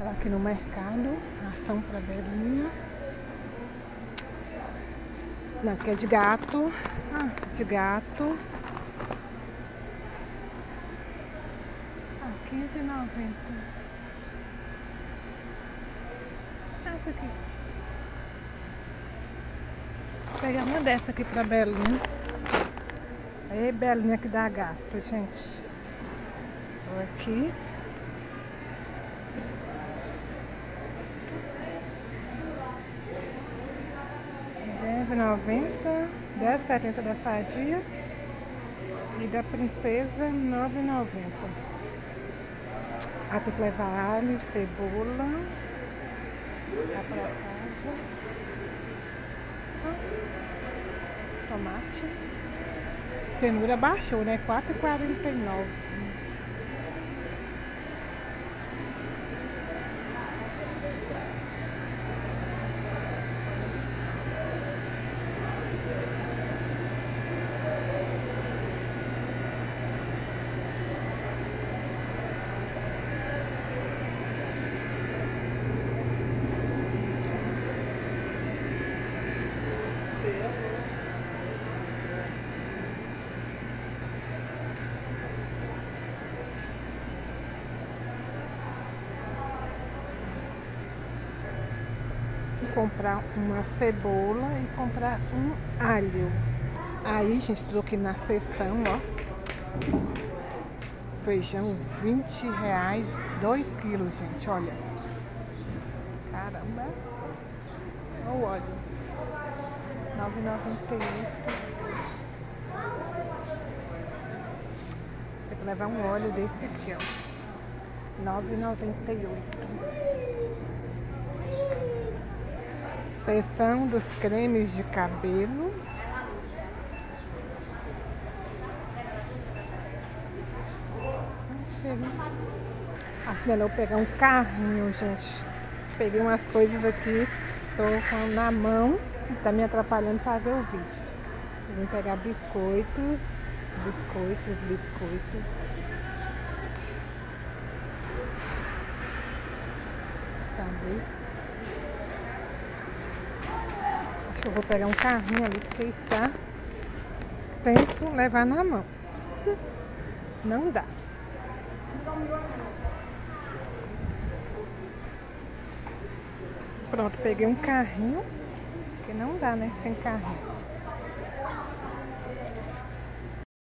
Tá aqui no mercado, ação pra Belinha. Não, que é de gato. Ah, de gato. Ah, 15,90. Ah, essa aqui. Vou pegar uma dessa aqui pra Belinha. Aí, Belinha que dá gasto, gente. Vou aqui. 9,90. 10,70 da Sadia. E da Princesa, 9,90. A tem que levar alho, cebola. Tá pra casa. Ah, tomate. Cenoura baixou, né? 4,49. Comprar uma cebola e comprar um alho. Aí, gente, troquei na sessão, ó. Feijão, 20 reais, 2 quilos, gente, olha. Caramba. Olha o óleo. 9,98. Tem que levar um óleo desse aqui, ó. 9,98. Seção dos cremes de cabelo. Acho melhor pegar um carrinho, gente. Peguei umas coisas aqui, tô com na mão, tá me atrapalhando fazer o vídeo. vim pegar biscoitos, biscoitos, biscoitos. Cadê? Acho que eu vou pegar um carrinho ali, porque está tenso levar na mão. Não dá. Pronto, peguei um carrinho, que não dá, né, sem carrinho.